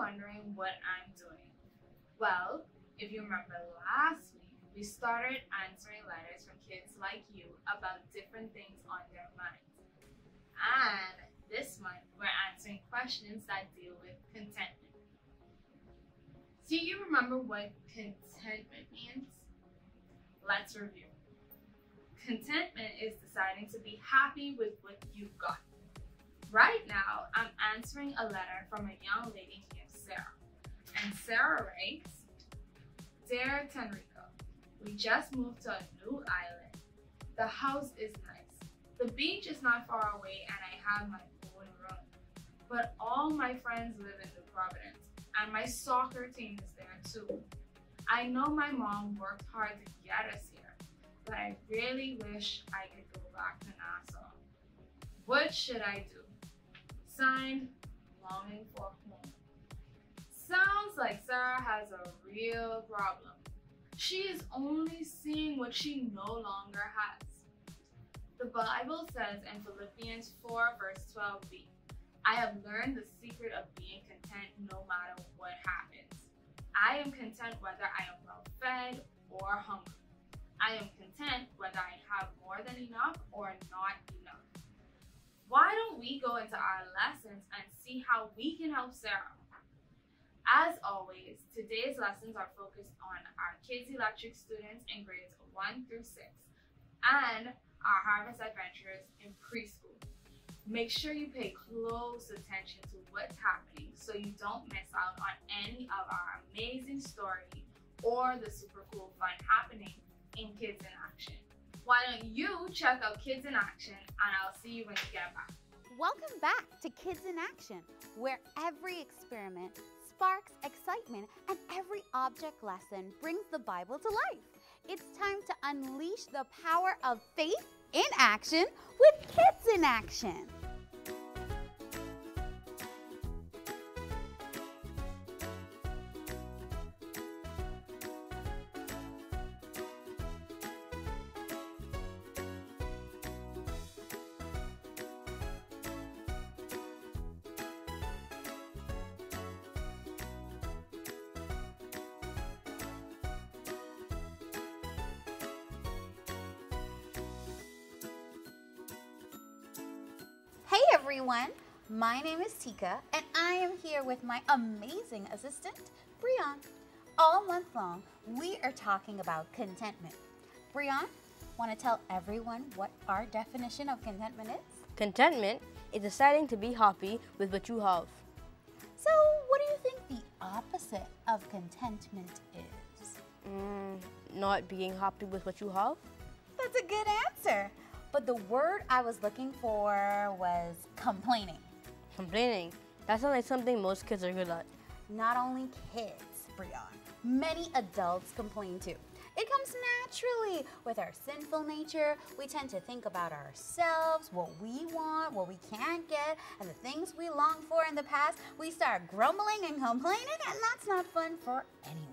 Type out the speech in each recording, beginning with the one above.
wondering what I'm doing. Well, if you remember last week, we started answering letters from kids like you about different things on their minds. And this month, we're answering questions that deal with contentment. Do you remember what contentment means? Let's review. Contentment is deciding to be happy with what you've got. Right now, I'm answering a letter from a young lady Sarah. And Sarah writes, Dear Tenrico, we just moved to a new island. The house is nice. The beach is not far away and I have my own room. But all my friends live in New Providence and my soccer team is there too. I know my mom worked hard to get us here, but I really wish I could go back to Nassau. What should I do? Signed, Longing for Home. Sounds like Sarah has a real problem. She is only seeing what she no longer has. The Bible says in Philippians 4 verse 12b, I have learned the secret of being content no matter what happens. I am content whether I am well fed or hungry. I am content whether I have more than enough or not enough. Why don't we go into our lessons and see how we can help Sarah? As always, today's lessons are focused on our Kids Electric students in grades 1 through 6 and our Harvest Adventurers in preschool. Make sure you pay close attention to what's happening so you don't miss out on any of our amazing story or the super cool fun happening in Kids in Action. Why don't you check out Kids in Action and I'll see you when you get back. Welcome back to Kids in Action, where every experiment sparks excitement and every object lesson brings the Bible to life. It's time to unleash the power of faith in action with Kids in Action. Hey everyone, my name is Tika and I am here with my amazing assistant, Brian. All month long, we are talking about contentment. Brian, want to tell everyone what our definition of contentment is? Contentment is deciding to be happy with what you have. So, what do you think the opposite of contentment is? Mm, not being happy with what you have. That's a good answer. But the word I was looking for was complaining. Complaining. That sounds like something most kids are good at. Not only kids, Brian, many adults complain too. It comes naturally with our sinful nature. We tend to think about ourselves, what we want, what we can't get, and the things we long for in the past. We start grumbling and complaining, and that's not fun for anyone.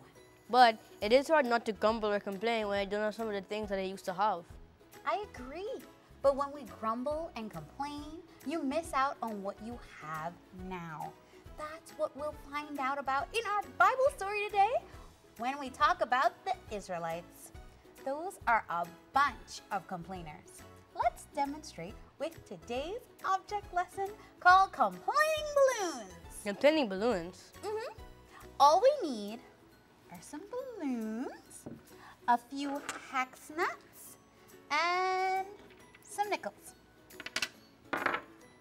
But it is hard not to grumble or complain when I don't have some of the things that I used to have. I agree. But when we grumble and complain, you miss out on what you have now. That's what we'll find out about in our Bible story today when we talk about the Israelites. Those are a bunch of complainers. Let's demonstrate with today's object lesson called Complaining Balloons. Complaining balloons. Mhm. All we need are some balloons, a few hex nuts, and some nickels.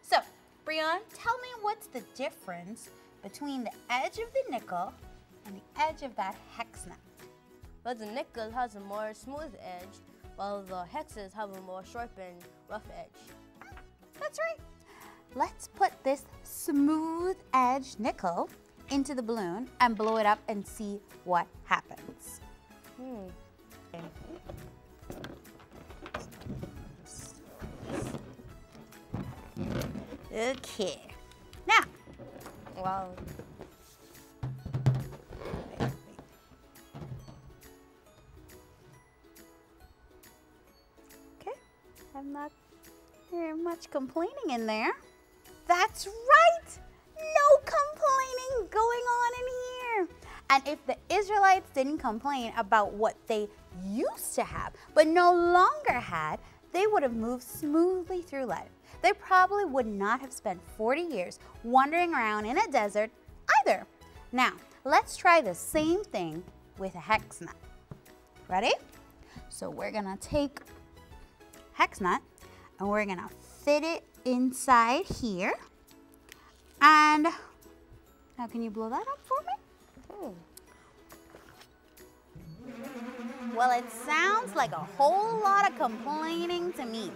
So, Brian, tell me what's the difference between the edge of the nickel and the edge of that hex nut? But the nickel has a more smooth edge, while the hexes have a more sharpened, rough edge. That's right. Let's put this smooth edge nickel into the balloon and blow it up and see what happens. Hmm. Okay. Now, Wow. okay, I'm not hearing much complaining in there. That's right! No complaining going on in here. And if the Israelites didn't complain about what they used to have, but no longer had, they would have moved smoothly through life. They probably would not have spent 40 years wandering around in a desert either. Now, let's try the same thing with a hex nut. Ready? So we're gonna take hex nut and we're gonna fit it inside here. And now can you blow that up for me? Hmm. Well, it sounds like a whole lot of complaining to me.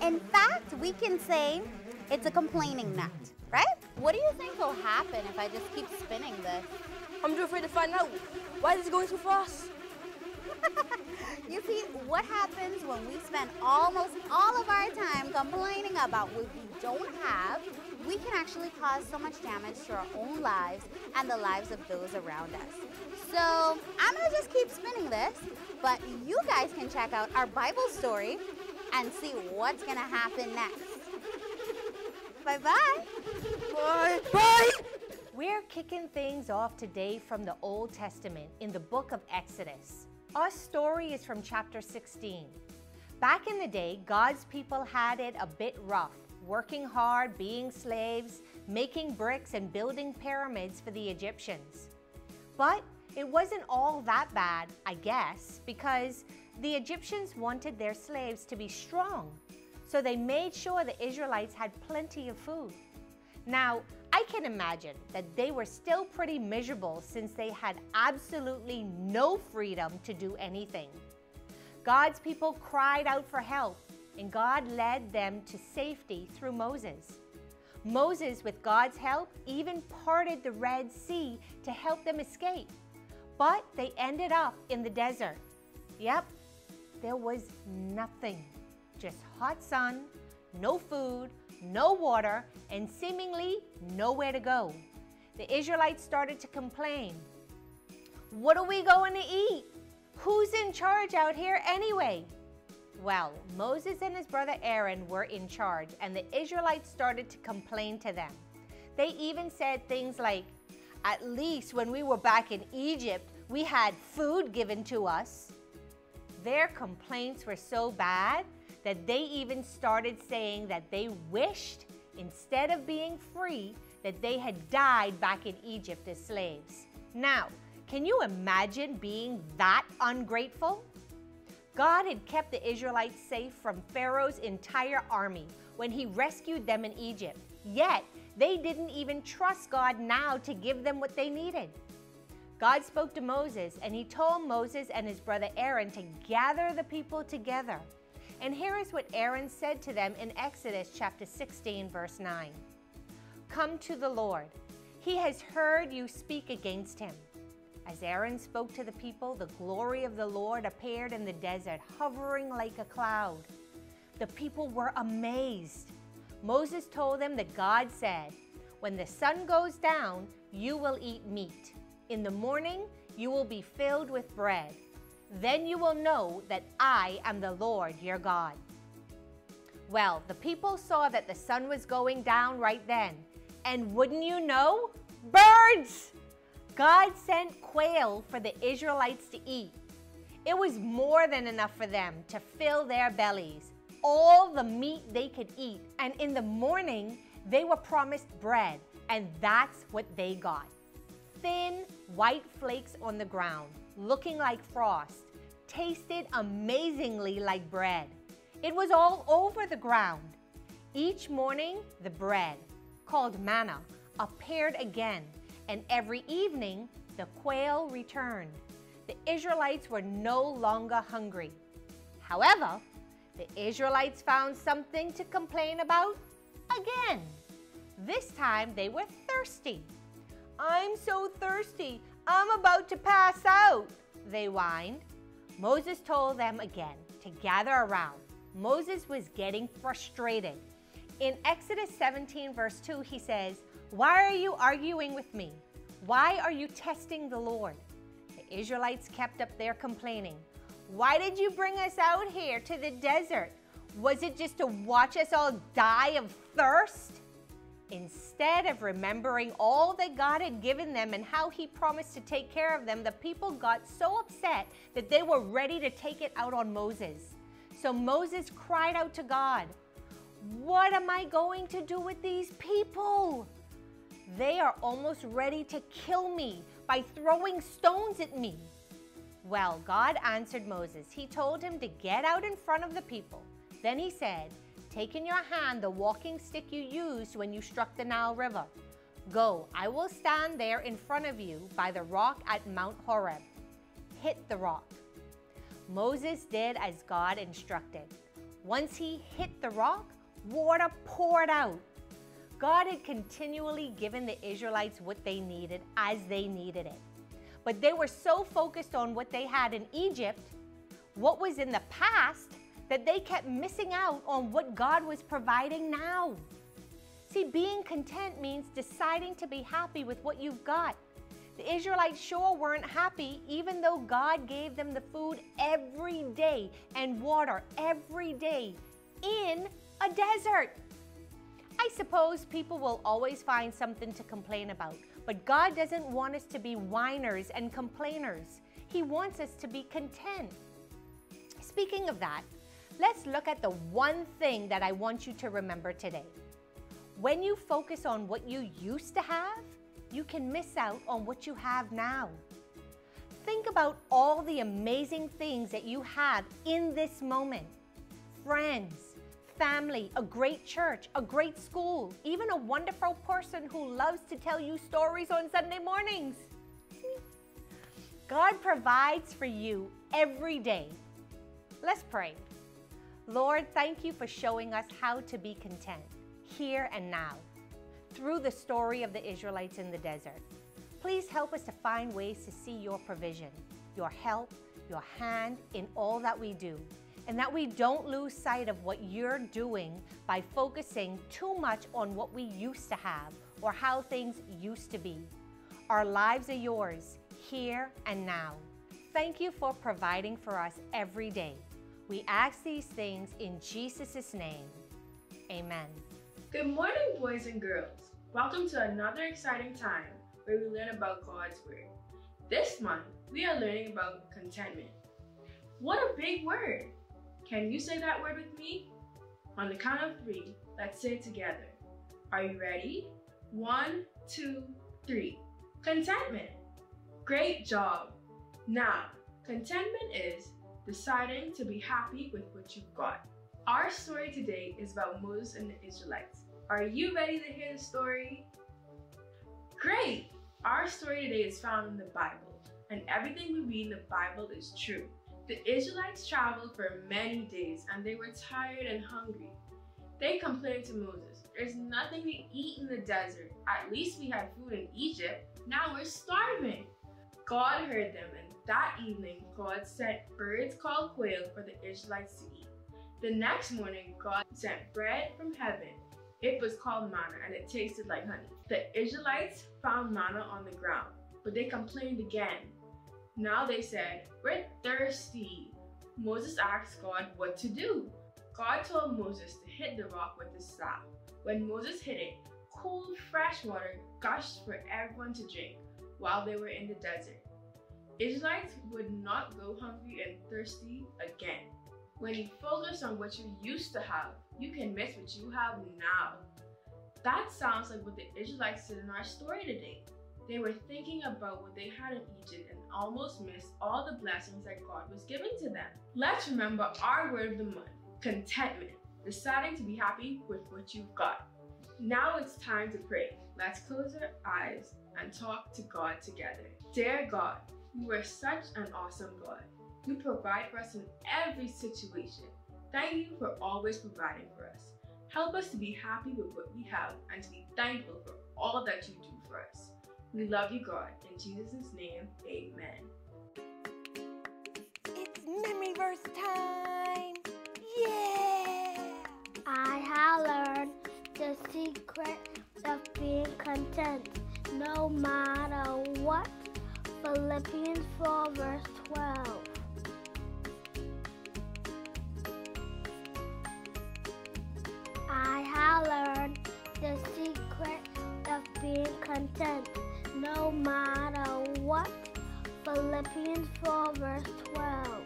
In fact, we can say it's a complaining nut, right? What do you think will happen if I just keep spinning this? I'm too afraid to find out. Why is it going so fast? you see, what happens when we spend almost all of our time complaining about what we don't have, we can actually cause so much damage to our own lives and the lives of those around us. So I'm gonna just keep spinning this, but you guys can check out our Bible story and see what's gonna happen next. Bye-bye. Bye. Bye. We're kicking things off today from the Old Testament in the book of Exodus. Our story is from chapter 16. Back in the day, God's people had it a bit rough, working hard, being slaves, making bricks, and building pyramids for the Egyptians. But it wasn't all that bad, I guess, because the Egyptians wanted their slaves to be strong. So they made sure the Israelites had plenty of food. Now, I can imagine that they were still pretty miserable since they had absolutely no freedom to do anything. God's people cried out for help, and God led them to safety through Moses. Moses, with God's help, even parted the Red Sea to help them escape. But they ended up in the desert. Yep, there was nothing. Just hot sun, no food, no water, and seemingly nowhere to go. The Israelites started to complain. What are we going to eat? Who's in charge out here anyway? Well, Moses and his brother Aaron were in charge, and the Israelites started to complain to them. They even said things like, At least when we were back in Egypt, we had food given to us. Their complaints were so bad that they even started saying that they wished, instead of being free, that they had died back in Egypt as slaves. Now, can you imagine being that ungrateful? God had kept the Israelites safe from Pharaoh's entire army when he rescued them in Egypt. Yet, they didn't even trust God now to give them what they needed. God spoke to Moses, and he told Moses and his brother Aaron to gather the people together. And here is what Aaron said to them in Exodus chapter 16, verse 9 Come to the Lord. He has heard you speak against him. As Aaron spoke to the people, the glory of the Lord appeared in the desert, hovering like a cloud. The people were amazed. Moses told them that God said, When the sun goes down, you will eat meat. In the morning, you will be filled with bread. Then you will know that I am the Lord your God. Well, the people saw that the sun was going down right then. And wouldn't you know? Birds! God sent quail for the Israelites to eat. It was more than enough for them to fill their bellies, all the meat they could eat. And in the morning, they were promised bread, and that's what they got. Thin, white flakes on the ground, looking like frost, tasted amazingly like bread. It was all over the ground. Each morning, the bread, called manna, appeared again and every evening the quail returned. The Israelites were no longer hungry. However, the Israelites found something to complain about again. This time they were thirsty. I'm so thirsty, I'm about to pass out, they whined. Moses told them again to gather around. Moses was getting frustrated. In Exodus 17, verse 2, he says, why are you arguing with me? Why are you testing the Lord? The Israelites kept up their complaining. Why did you bring us out here to the desert? Was it just to watch us all die of thirst? Instead of remembering all that God had given them and how He promised to take care of them, the people got so upset that they were ready to take it out on Moses. So Moses cried out to God, What am I going to do with these people? They are almost ready to kill me by throwing stones at me. Well, God answered Moses. He told him to get out in front of the people. Then he said, Take in your hand the walking stick you used when you struck the Nile River. Go, I will stand there in front of you by the rock at Mount Horeb. Hit the rock. Moses did as God instructed. Once he hit the rock, water poured out. God had continually given the Israelites what they needed as they needed it. But they were so focused on what they had in Egypt, what was in the past, that they kept missing out on what God was providing now. See, being content means deciding to be happy with what you've got. The Israelites sure weren't happy, even though God gave them the food every day and water every day in a desert. I suppose people will always find something to complain about, but God doesn't want us to be whiners and complainers. He wants us to be content. Speaking of that, let's look at the one thing that I want you to remember today. When you focus on what you used to have, you can miss out on what you have now. Think about all the amazing things that you have in this moment friends, family, a great church, a great school, even a wonderful person who loves to tell you stories on Sunday mornings. God provides for you every day. Let's pray. Lord, thank you for showing us how to be content here and now through the story of the Israelites in the desert. Please help us to find ways to see your provision, your help, your hand in all that we do and that we don't lose sight of what you're doing by focusing too much on what we used to have or how things used to be. Our lives are yours, here and now. Thank you for providing for us every day. We ask these things in Jesus' name. Amen. Good morning, boys and girls. Welcome to another exciting time where we learn about God's Word. This month, we are learning about contentment. What a big word! Can you say that word with me? On the count of three, let's say it together. Are you ready? One, two, three. Contentment. Great job. Now, contentment is deciding to be happy with what you've got. Our story today is about Moses and the Israelites. Are you ready to hear the story? Great! Our story today is found in the Bible, and everything we read in the Bible is true. The Israelites traveled for many days and they were tired and hungry. They complained to Moses, There's nothing to eat in the desert. At least we had food in Egypt. Now we're starving. God heard them, and that evening, God sent birds called quail for the Israelites to eat. The next morning, God sent bread from heaven. It was called manna and it tasted like honey. The Israelites found manna on the ground, but they complained again. Now they said, We're thirsty. Moses asked God what to do. God told Moses to hit the rock with his staff. When Moses hit it, cool, fresh water gushed for everyone to drink while they were in the desert. Israelites would not go hungry and thirsty again. When you focus on what you used to have, you can miss what you have now. That sounds like what the Israelites did in our story today. They were thinking about what they had in Egypt and almost missed all the blessings that God was giving to them. Let's remember our word of the month contentment, deciding to be happy with what you've got. Now it's time to pray. Let's close our eyes and talk to God together. Dear God, you are such an awesome God. You provide for us in every situation. Thank you for always providing for us. Help us to be happy with what we have and to be thankful for all that you do for us. We love you, God. In Jesus' name, amen. It's memory verse time. Yeah. I have learned the secret of being content no matter what. Philippians 4, verse 12. I have learned the secret of being content no matter what. Philippians 4, verse 12.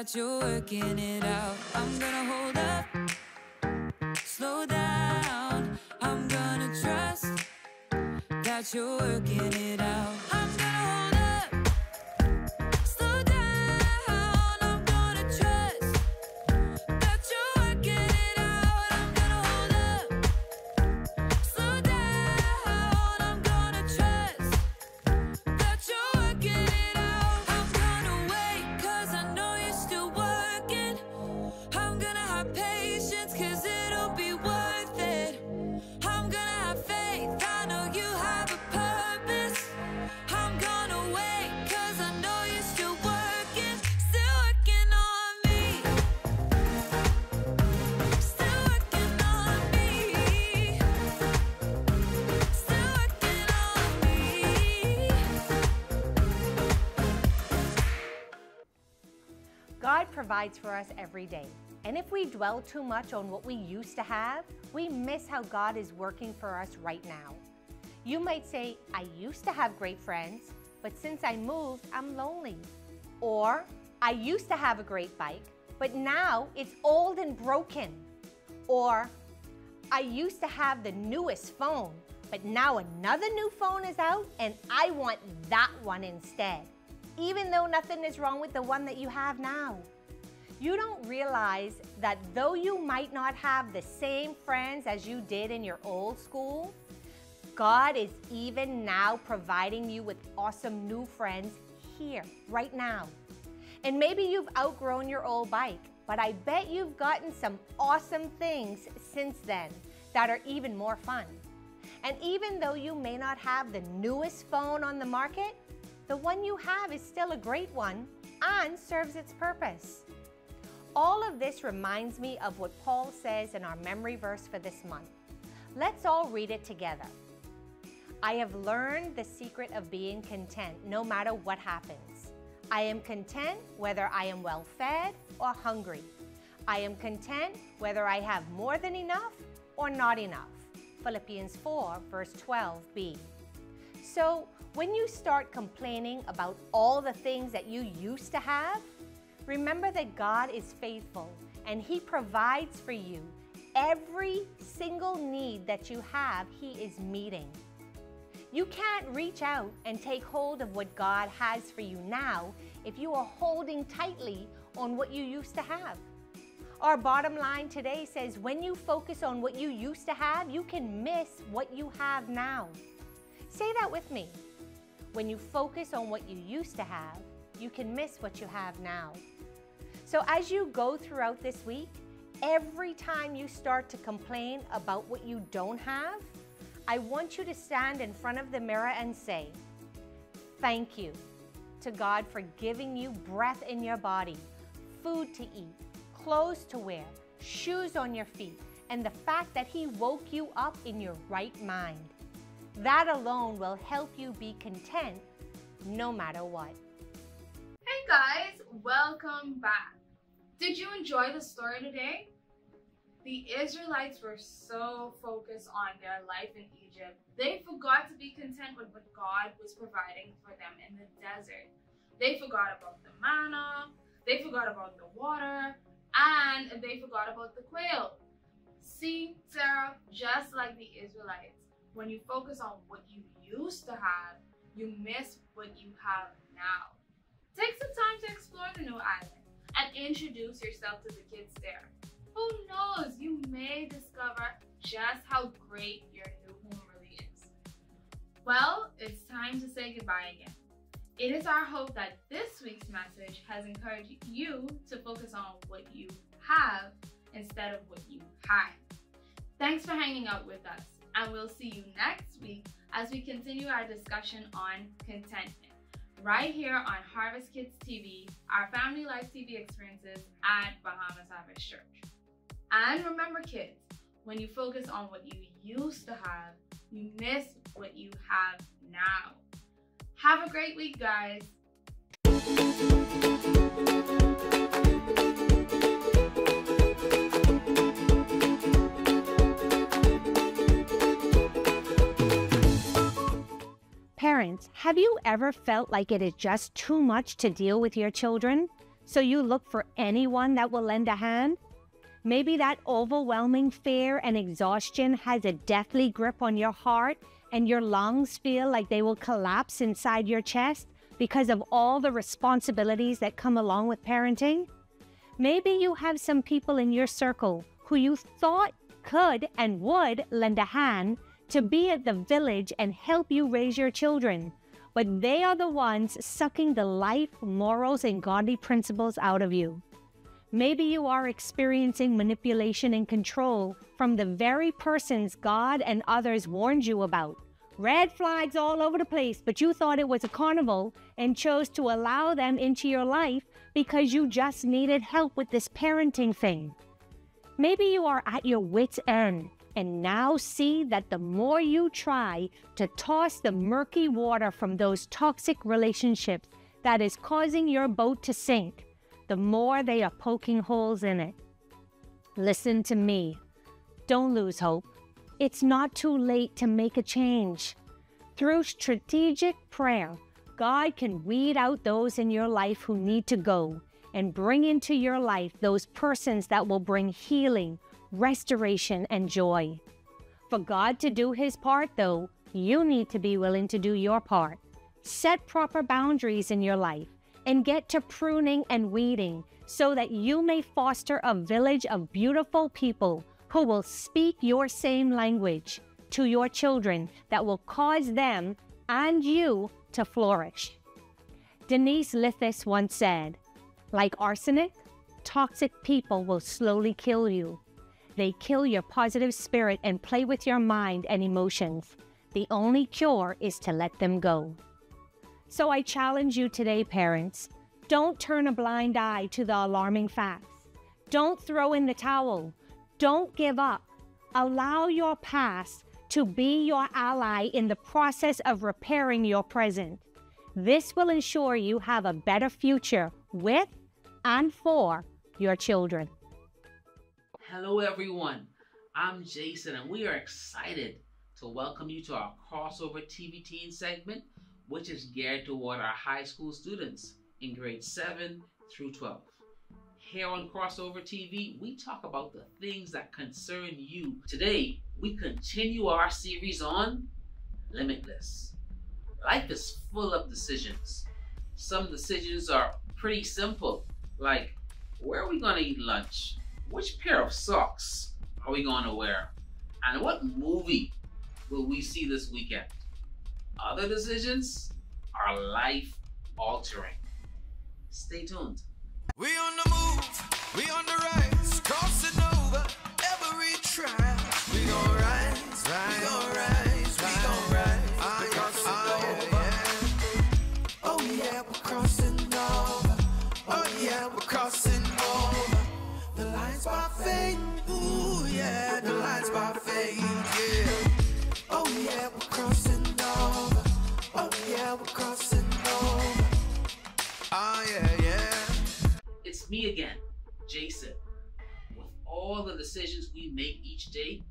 That you're working it out. I'm gonna hold God provides for us every day. And if we dwell too much on what we used to have, we miss how God is working for us right now. You might say, I used to have great friends, but since I moved, I'm lonely. Or, I used to have a great bike, but now it's old and broken. Or, I used to have the newest phone, but now another new phone is out and I want that one instead, even though nothing is wrong with the one that you have now. You don't realize that though you might not have the same friends as you did in your old school, God is even now providing you with awesome new friends here, right now. And maybe you've outgrown your old bike, but I bet you've gotten some awesome things since then that are even more fun. And even though you may not have the newest phone on the market, the one you have is still a great one and serves its purpose. All of this reminds me of what Paul says in our memory verse for this month. Let's all read it together. I have learned the secret of being content no matter what happens. I am content whether I am well fed or hungry. I am content whether I have more than enough or not enough. Philippians 4, verse 12b. So, when you start complaining about all the things that you used to have, remember that God is faithful and He provides for you every single need that you have, He is meeting. You can't reach out and take hold of what God has for you now if you are holding tightly on what you used to have. Our bottom line today says when you focus on what you used to have, you can miss what you have now. Say that with me. When you focus on what you used to have, you can miss what you have now. So as you go throughout this week, every time you start to complain about what you don't have, I want you to stand in front of the mirror and say, Thank you. to God for giving you breath in your body, food to eat, clothes to wear, shoes on your feet, and the fact that He woke you up in your right mind. That alone will help you be content no matter what. Hey guys, welcome back. Did you enjoy the story today? The Israelites were so focused on their life in Egypt, they forgot to be content with what God was providing for them in the desert. They forgot about the manna, they forgot about the water, and they forgot about the quail. See, Sarah, just like the Israelites, when you focus on what you used to have, you miss what you have now. Take some time to explore the new island and introduce yourself to the kids there. Who knows, you may discover just how great your new home really is. Well, it's time to say goodbye again. It is our hope that this week's message has encouraged you to focus on what you have instead of what you hide. Thanks for hanging out with us, and we'll see you next week as we continue our discussion on contentment right here on Harvest Kids TV, our family life TV experiences at Bahamas Harvest Church. And remember, kids, when you focus on what you used to have, you miss what you have now. Have a great week, guys. Parents, have you ever felt like it is just too much to deal with your children? So you look for anyone that will lend a hand? Maybe that overwhelming fear and exhaustion has a deathly grip on your heart and your lungs feel like they will collapse inside your chest because of all the responsibilities that come along with parenting? Maybe you have some people in your circle who you thought could and would lend a hand to be at the village and help you raise your children, but they are the ones sucking the life, morals, and godly principles out of you. Maybe you are experiencing manipulation and control from the very persons God and others warned you about. Red flags all over the place, but you thought it was a carnival and chose to allow them into your life because you just needed help with this parenting thing. Maybe you are at your wits' end and now see that the more you try to toss the murky water from those toxic relationships that is causing your boat to sink, the more they are poking holes in it. Listen to me. Don't lose hope. It's not too late to make a change. Through strategic prayer, God can weed out those in your life who need to go and bring into your life those persons that will bring healing, restoration, and joy. For God to do His part, though, you need to be willing to do your part. Set proper boundaries in your life and get to pruning and weeding so that you may foster a village of beautiful people who will speak your same language to your children that will cause them and you to flourish. Denise Lithis once said, like arsenic, toxic people will slowly kill you. They kill your positive spirit and play with your mind and emotions. The only cure is to let them go. So I challenge you today, parents. Don't turn a blind eye to the alarming facts. Don't throw in the towel. Don't give up. Allow your past to be your ally in the process of repairing your present. This will ensure you have a better future with and for your children. Hello, everyone. I'm Jason, and we are excited to welcome you to our crossover TV teen segment, which is geared toward our high school students in grades 7 through 12. Here on Crossover TV, we talk about the things that concern you. Today, we continue our series on Limitless. Life is full of decisions. Some decisions are pretty simple, like where are we going to eat lunch? Which pair of socks are we going to wear? And what movie will we see this weekend? Other decisions are life altering. Stay tuned. We on the move, we on the rise, me again, Jason. With all the decisions we make each day,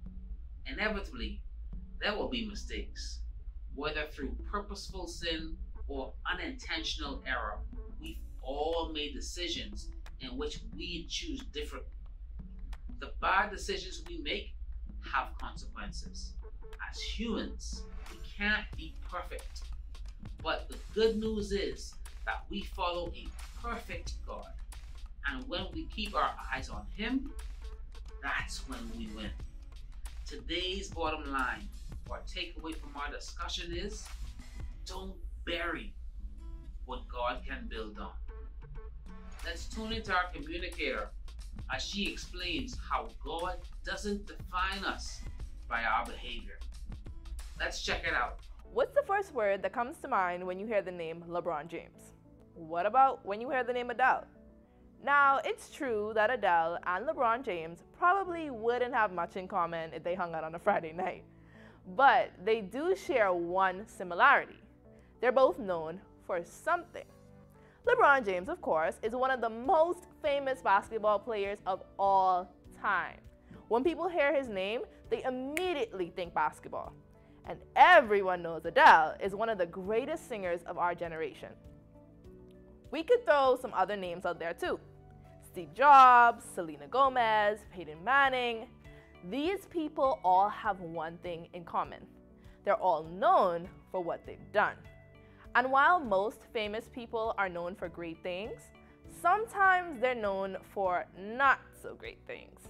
inevitably there will be mistakes. Whether through purposeful sin or unintentional error, we've all made decisions in which we choose differently. The bad decisions we make have consequences. As humans, we can't be perfect. But the good news is that we follow a perfect God. And when we keep our eyes on Him, that's when we win. Today's bottom line or takeaway from our discussion is don't bury what God can build on. Let's tune into our communicator as she explains how God doesn't define us by our behavior. Let's check it out. What's the first word that comes to mind when you hear the name LeBron James? What about when you hear the name Adele? Now, it's true that Adele and LeBron James probably wouldn't have much in common if they hung out on a Friday night. But they do share one similarity. They're both known for something. LeBron James, of course, is one of the most famous basketball players of all time. When people hear his name, they immediately think basketball. And everyone knows Adele is one of the greatest singers of our generation. We could throw some other names out there too. Steve Jobs, Selena Gomez, Peyton Manning. These people all have one thing in common. They're all known for what they've done. And while most famous people are known for great things, sometimes they're known for not so great things.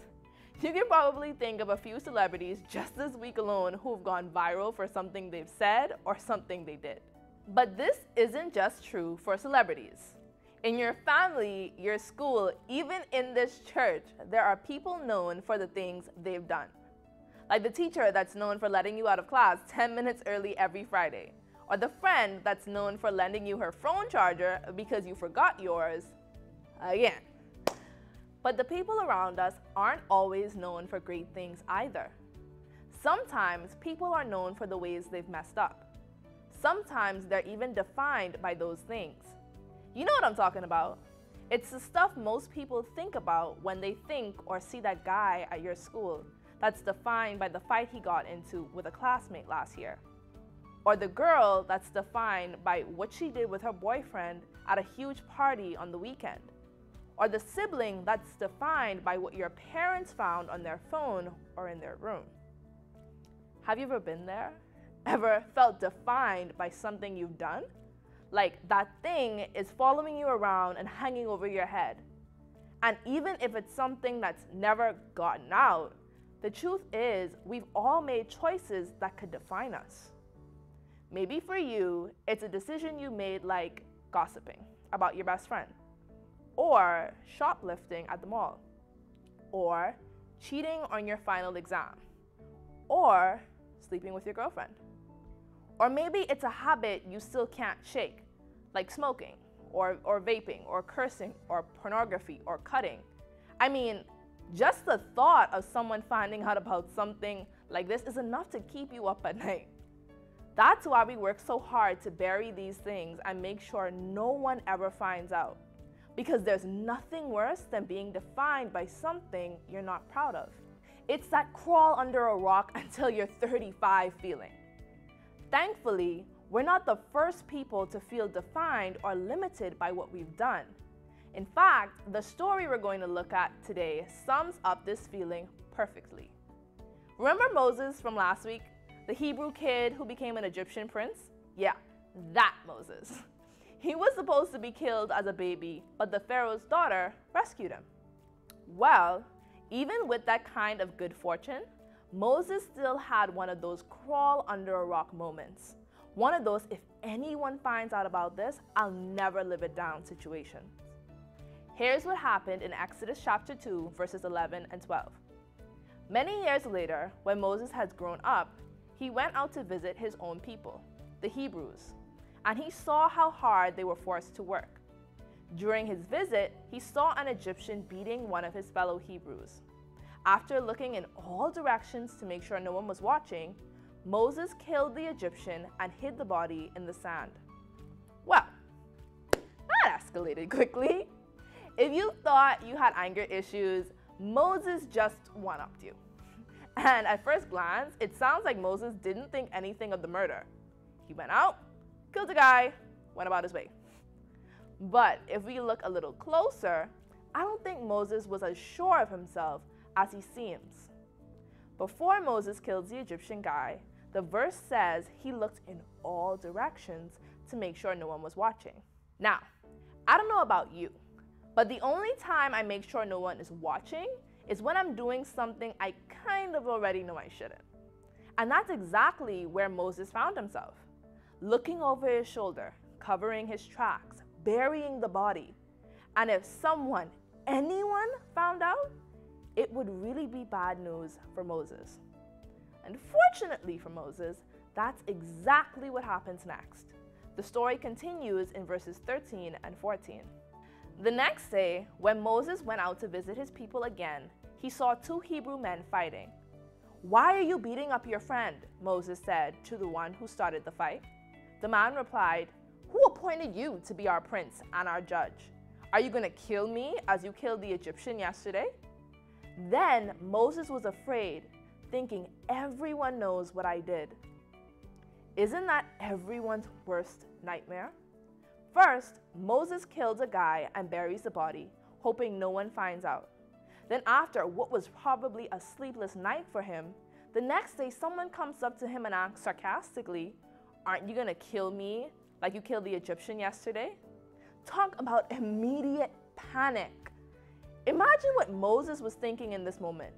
You can probably think of a few celebrities just this week alone who've gone viral for something they've said or something they did. But this isn't just true for celebrities. In your family, your school, even in this church, there are people known for the things they've done. Like the teacher that's known for letting you out of class 10 minutes early every Friday, or the friend that's known for lending you her phone charger because you forgot yours again. But the people around us aren't always known for great things either. Sometimes people are known for the ways they've messed up. Sometimes they're even defined by those things. You know what I'm talking about. It's the stuff most people think about when they think or see that guy at your school that's defined by the fight he got into with a classmate last year. Or the girl that's defined by what she did with her boyfriend at a huge party on the weekend or the sibling that's defined by what your parents found on their phone or in their room. Have you ever been there? Ever felt defined by something you've done? Like that thing is following you around and hanging over your head. And even if it's something that's never gotten out, the truth is we've all made choices that could define us. Maybe for you, it's a decision you made like gossiping about your best friend or shoplifting at the mall, or cheating on your final exam, or sleeping with your girlfriend. Or maybe it's a habit you still can't shake, like smoking, or, or vaping, or cursing, or pornography, or cutting. I mean, just the thought of someone finding out about something like this is enough to keep you up at night. That's why we work so hard to bury these things and make sure no one ever finds out because there's nothing worse than being defined by something you're not proud of. It's that crawl under a rock until you're 35 feeling. Thankfully, we're not the first people to feel defined or limited by what we've done. In fact, the story we're going to look at today sums up this feeling perfectly. Remember Moses from last week? The Hebrew kid who became an Egyptian prince? Yeah, that Moses. He was supposed to be killed as a baby, but the Pharaoh's daughter rescued him. Well, even with that kind of good fortune, Moses still had one of those crawl under a rock moments. One of those, if anyone finds out about this, I'll never live it down situations. Here's what happened in Exodus chapter 2, verses 11 and 12. Many years later, when Moses had grown up, he went out to visit his own people, the Hebrews and he saw how hard they were forced to work. During his visit, he saw an Egyptian beating one of his fellow Hebrews. After looking in all directions to make sure no one was watching, Moses killed the Egyptian and hid the body in the sand. Well, that escalated quickly. If you thought you had anger issues, Moses just one upped you. And at first glance, it sounds like Moses didn't think anything of the murder. He went out, killed a guy, went about his way. But if we look a little closer, I don't think Moses was as sure of himself as he seems. Before Moses kills the Egyptian guy, the verse says he looked in all directions to make sure no one was watching. Now, I don't know about you, but the only time I make sure no one is watching is when I'm doing something I kind of already know I shouldn't. And that's exactly where Moses found himself looking over his shoulder, covering his tracks, burying the body. And if someone, anyone, found out, it would really be bad news for Moses. Unfortunately for Moses, that's exactly what happens next. The story continues in verses 13 and 14. The next day, when Moses went out to visit his people again, he saw two Hebrew men fighting. Why are you beating up your friend? Moses said to the one who started the fight. The man replied, Who appointed you to be our prince and our judge? Are you going to kill me as you killed the Egyptian yesterday? Then Moses was afraid, thinking, Everyone knows what I did. Isn't that everyone's worst nightmare? First, Moses kills a guy and buries the body, hoping no one finds out. Then, after what was probably a sleepless night for him, the next day someone comes up to him and asks sarcastically, Aren't you gonna kill me like you killed the Egyptian yesterday? Talk about immediate panic. Imagine what Moses was thinking in this moment.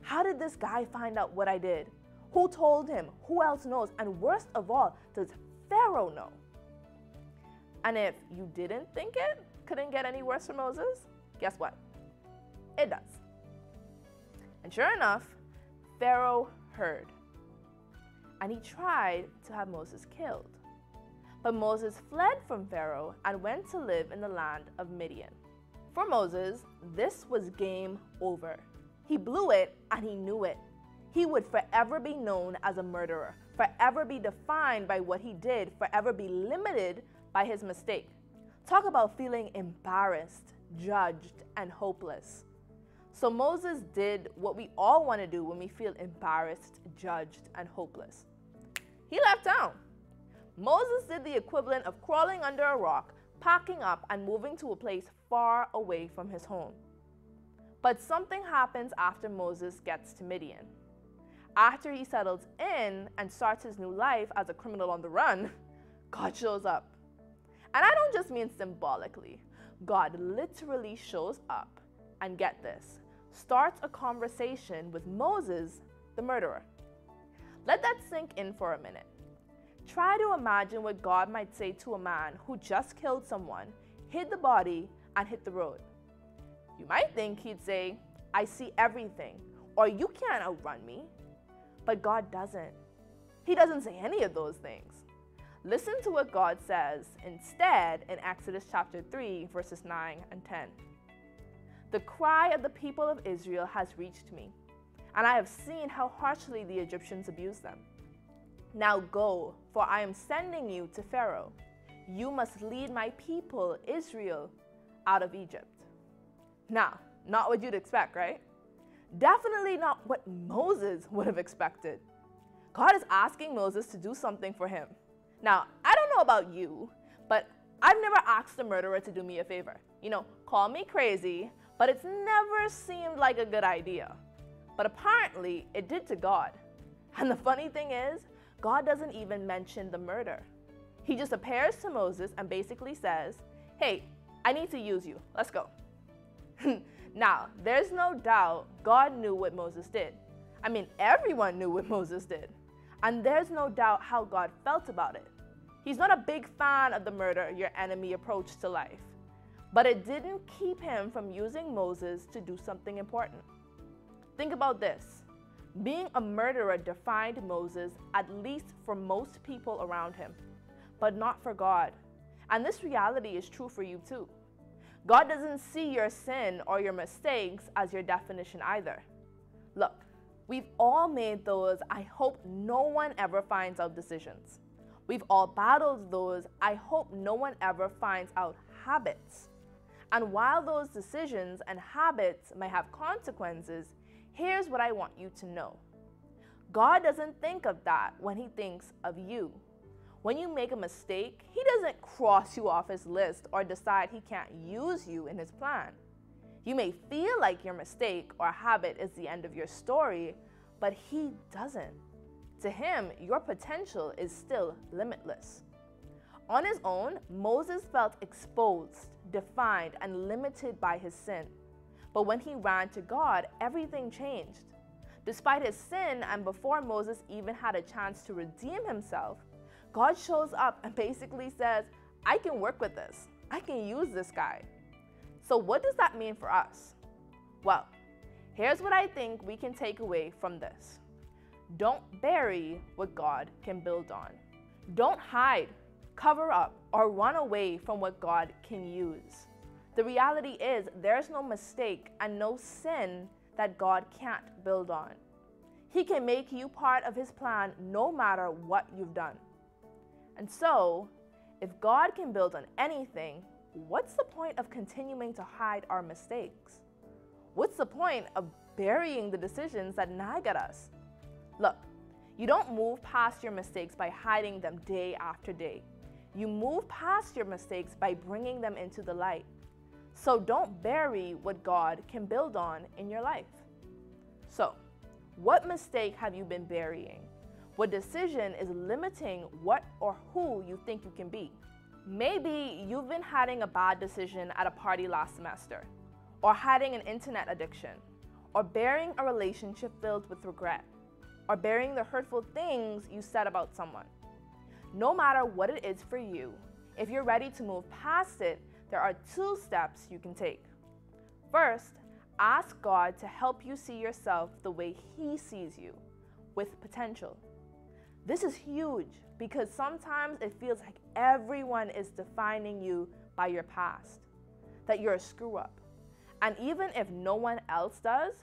How did this guy find out what I did? Who told him? Who else knows? And worst of all, does Pharaoh know? And if you didn't think it couldn't get any worse for Moses, guess what? It does. And sure enough, Pharaoh heard. And he tried to have Moses killed. But Moses fled from Pharaoh and went to live in the land of Midian. For Moses, this was game over. He blew it and he knew it. He would forever be known as a murderer, forever be defined by what he did, forever be limited by his mistake. Talk about feeling embarrassed, judged, and hopeless. So Moses did what we all want to do when we feel embarrassed, judged, and hopeless. He left town. Moses did the equivalent of crawling under a rock, packing up, and moving to a place far away from his home. But something happens after Moses gets to Midian. After he settles in and starts his new life as a criminal on the run, God shows up. And I don't just mean symbolically, God literally shows up. And get this starts a conversation with Moses, the murderer. Let that sink in for a minute. Try to imagine what God might say to a man who just killed someone, hid the body, and hit the road. You might think he'd say, I see everything, or you can't outrun me. But God doesn't. He doesn't say any of those things. Listen to what God says instead in Exodus chapter 3, verses 9 and 10. The cry of the people of Israel has reached me, and I have seen how harshly the Egyptians abuse them. Now go, for I am sending you to Pharaoh. You must lead my people, Israel, out of Egypt. Now, not what you'd expect, right? Definitely not what Moses would have expected. God is asking Moses to do something for him. Now, I don't know about you, but I've never asked a murderer to do me a favor. You know, call me crazy, but it's never seemed like a good idea. But apparently, it did to God. And the funny thing is, God doesn't even mention the murder. He just appears to Moses and basically says, Hey, I need to use you. Let's go. now, there's no doubt God knew what Moses did. I mean, everyone knew what Moses did. And there's no doubt how God felt about it. He's not a big fan of the murder your enemy approached to life. But it didn't keep him from using Moses to do something important. Think about this being a murderer defined Moses, at least for most people around him, but not for God. And this reality is true for you too. God doesn't see your sin or your mistakes as your definition either. Look, we've all made those I hope no one ever finds out decisions. We've all battled those I hope no one ever finds out habits. And while those decisions and habits may have consequences, here's what I want you to know God doesn't think of that when He thinks of you. When you make a mistake, He doesn't cross you off His list or decide He can't use you in His plan. You may feel like your mistake or habit is the end of your story, but He doesn't. To Him, your potential is still limitless. On his own, Moses felt exposed, defined, and limited by his sin. But when he ran to God, everything changed. Despite his sin, and before Moses even had a chance to redeem himself, God shows up and basically says, I can work with this. I can use this guy. So, what does that mean for us? Well, here's what I think we can take away from this don't bury what God can build on, don't hide cover up, or run away from what God can use. The reality is, there's no mistake and no sin that God can't build on. He can make you part of His plan no matter what you've done. And so, if God can build on anything, what's the point of continuing to hide our mistakes? What's the point of burying the decisions that nag at us? Look, you don't move past your mistakes by hiding them day after day. You move past your mistakes by bringing them into the light. So don't bury what God can build on in your life. So, what mistake have you been burying? What decision is limiting what or who you think you can be? Maybe you've been hiding a bad decision at a party last semester, or hiding an internet addiction, or bearing a relationship filled with regret, or bearing the hurtful things you said about someone. No matter what it is for you, if you're ready to move past it, there are two steps you can take. First, ask God to help you see yourself the way He sees you, with potential. This is huge because sometimes it feels like everyone is defining you by your past, that you're a screw up. And even if no one else does,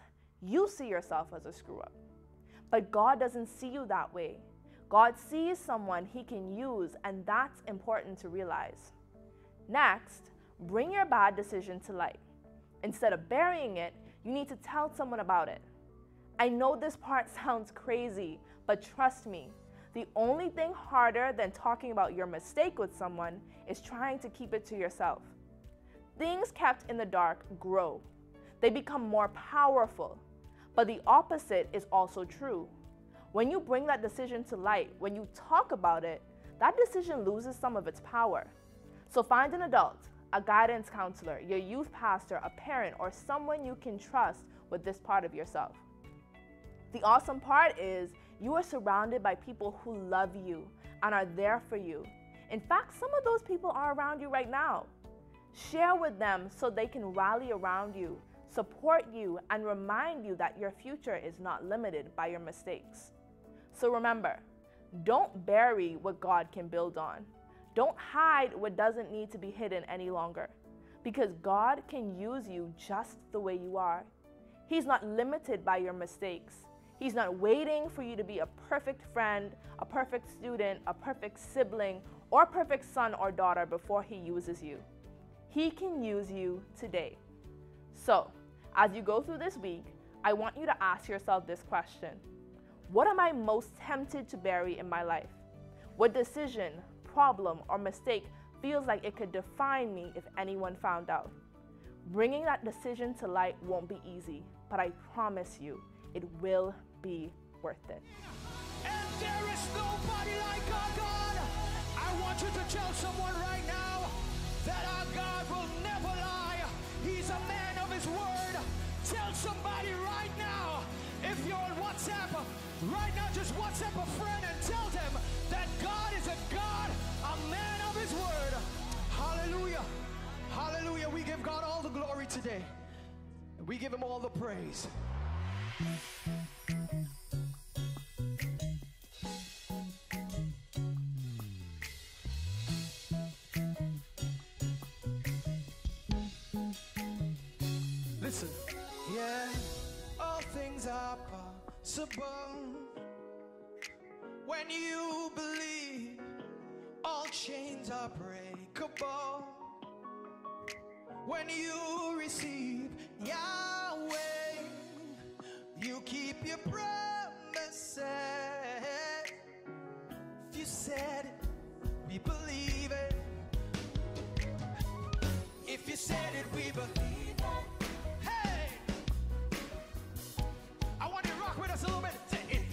you see yourself as a screw up. But God doesn't see you that way. God sees someone he can use, and that's important to realize. Next, bring your bad decision to light. Instead of burying it, you need to tell someone about it. I know this part sounds crazy, but trust me, the only thing harder than talking about your mistake with someone is trying to keep it to yourself. Things kept in the dark grow, they become more powerful. But the opposite is also true. When you bring that decision to light, when you talk about it, that decision loses some of its power. So find an adult, a guidance counselor, your youth pastor, a parent, or someone you can trust with this part of yourself. The awesome part is you are surrounded by people who love you and are there for you. In fact, some of those people are around you right now. Share with them so they can rally around you, support you, and remind you that your future is not limited by your mistakes. So remember, don't bury what God can build on. Don't hide what doesn't need to be hidden any longer. Because God can use you just the way you are. He's not limited by your mistakes. He's not waiting for you to be a perfect friend, a perfect student, a perfect sibling, or perfect son or daughter before He uses you. He can use you today. So, as you go through this week, I want you to ask yourself this question what am I most tempted to bury in my life? What decision, problem, or mistake feels like it could define me if anyone found out? Bringing that decision to light won't be easy, but I promise you, it will be worth it. And there is nobody like God. I want you to tell someone right now that our God will never lie. He's a man of his word. Tell somebody right now if you're on WhatsApp, right now just WhatsApp a friend and tell them that God is a God, a man of his word. Hallelujah. Hallelujah. We give God all the glory today. We give him all the praise. Possible when you believe. All chains are breakable when you receive Yahweh. You keep your promises. If you said it, we believe it. If you said it, we believe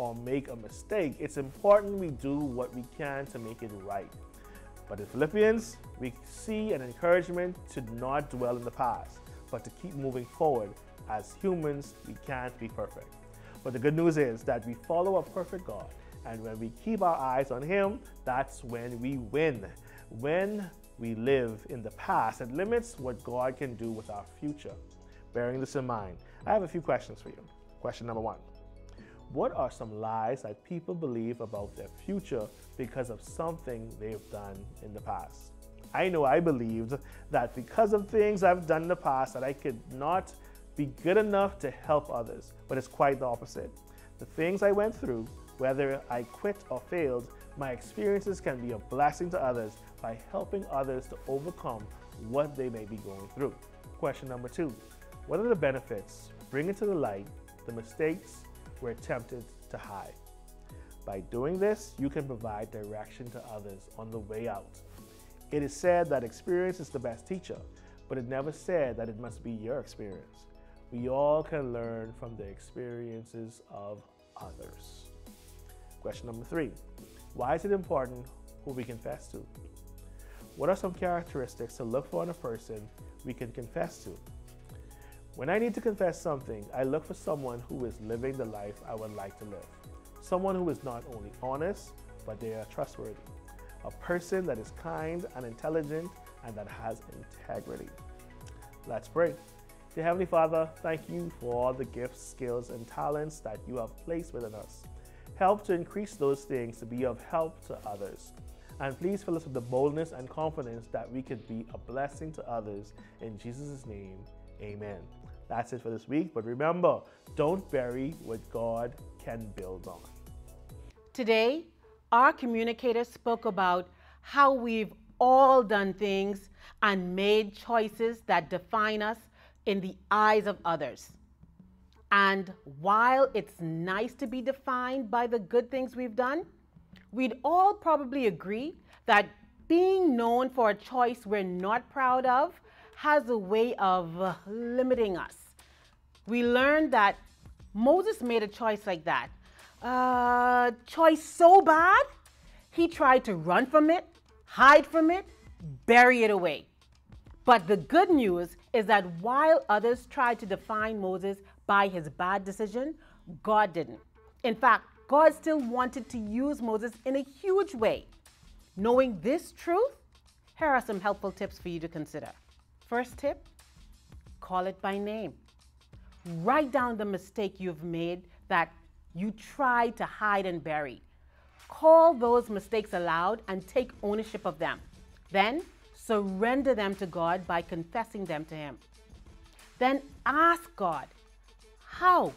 or make a mistake, it's important we do what we can to make it right. But in Philippians, we see an encouragement to not dwell in the past, but to keep moving forward. As humans, we can't be perfect. But the good news is that we follow a perfect God, and when we keep our eyes on Him, that's when we win. When we live in the past, it limits what God can do with our future. Bearing this in mind, I have a few questions for you. Question number one What are some lies that people believe about their future because of something they've done in the past? I know I believed that because of things I've done in the past that I could not be good enough to help others, but it's quite the opposite. The things I went through, whether I quit or failed, my experiences can be a blessing to others by helping others to overcome what they may be going through. Question number two What are the benefits bringing to the light the mistakes we're tempted to hide? By doing this, you can provide direction to others on the way out. It is said that experience is the best teacher, but it never said that it must be your experience. We all can learn from the experiences of others. Question number three Why is it important who we confess to? What are some characteristics to look for in a person we can confess to? When I need to confess something, I look for someone who is living the life I would like to live. Someone who is not only honest, but they are trustworthy. A person that is kind and intelligent and that has integrity. Let's pray. Dear Heavenly Father, thank you for all the gifts, skills, and talents that you have placed within us. Help to increase those things to be of help to others. And please fill us with the boldness and confidence that we could be a blessing to others. In Jesus' name, amen. That's it for this week. But remember, don't bury what God can build on. Today, our communicator spoke about how we've all done things and made choices that define us in the eyes of others. And while it's nice to be defined by the good things we've done, we'd all probably agree that being known for a choice we're not proud of has a way of limiting us. We learned that Moses made a choice like that. Uh, choice so bad, he tried to run from it, hide from it, bury it away. But the good news is that while others tried to define Moses by his bad decision, God didn't. In fact, God still wanted to use Moses in a huge way. Knowing this truth, here are some helpful tips for you to consider. First tip call it by name. Write down the mistake you've made that you tried to hide and bury. Call those mistakes aloud and take ownership of them. Then surrender them to God by confessing them to Him. Then ask God, how?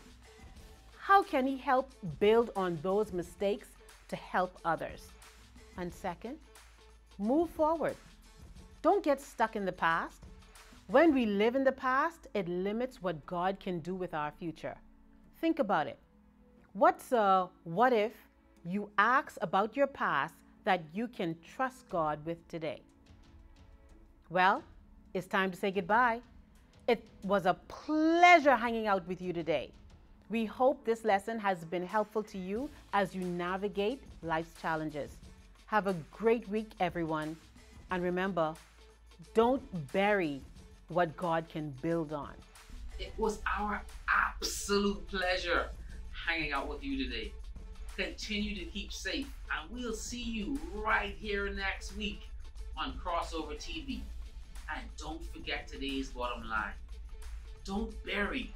How can He help build on those mistakes to help others? And second, move forward. Don't get stuck in the past. When we live in the past, it limits what God can do with our future. Think about it. What's a what if you ask about your past that you can trust God with today? Well, it's time to say goodbye. It was a pleasure hanging out with you today. We hope this lesson has been helpful to you as you navigate life's challenges. Have a great week, everyone. And remember, don't bury what God can build on. It was our absolute pleasure hanging out with you today. Continue to keep safe, and we'll see you right here next week on Crossover TV. And don't forget today's bottom line. Don't bury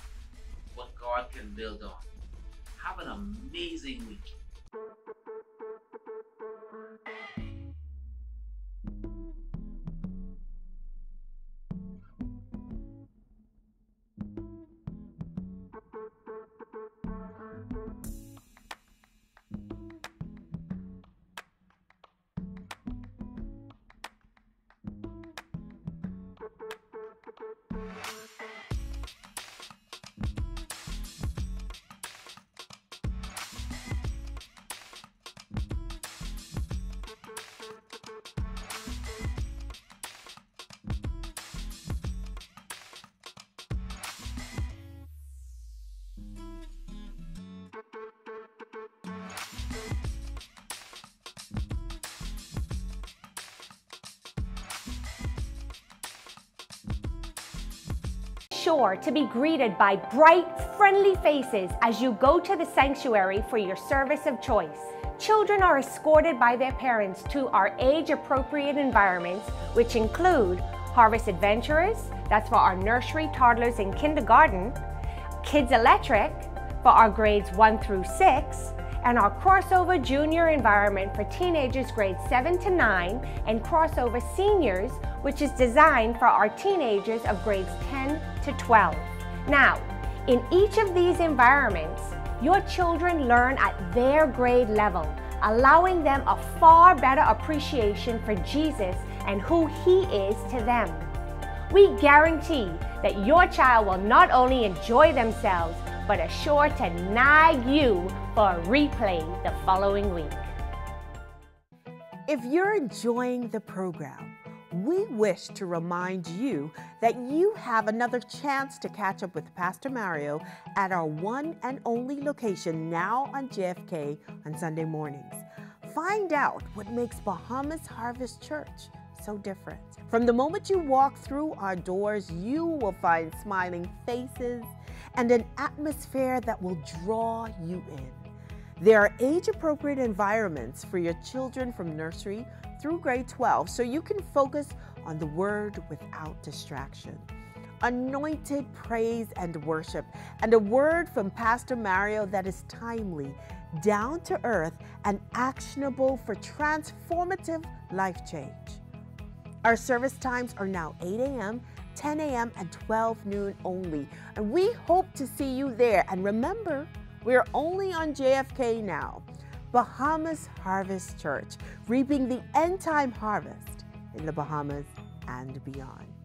what God can build on. Have an amazing week. Sure to be greeted by bright, friendly faces as you go to the sanctuary for your service of choice. Children are escorted by their parents to our age appropriate environments, which include Harvest Adventurers, that's for our nursery, toddlers, and kindergarten, Kids Electric for our grades 1 through 6, and our crossover junior environment for teenagers grades 7 to 9 and crossover seniors, which is designed for our teenagers of grades 10 to 12. Now, in each of these environments, your children learn at their grade level, allowing them a far better appreciation for Jesus and who He is to them. We guarantee that your child will not only enjoy themselves, but are sure to nag you for a replay the following week. If you're enjoying the program, we wish to remind you that you have another chance to catch up with Pastor Mario at our one and only location now on JFK on Sunday mornings. Find out what makes Bahamas Harvest Church so different. From the moment you walk through our doors, you will find smiling faces and an atmosphere that will draw you in. There are age appropriate environments for your children from nursery through grade 12 so you can focus on the word without distraction. Anointed praise and worship, and a word from Pastor Mario that is timely, down to earth, and actionable for transformative life change. Our service times are now 8 a.m., 10 a.m., and 12 noon only, and we hope to see you there. And remember, we're only on JFK now. Bahamas Harvest Church, reaping the end time harvest in the Bahamas and beyond.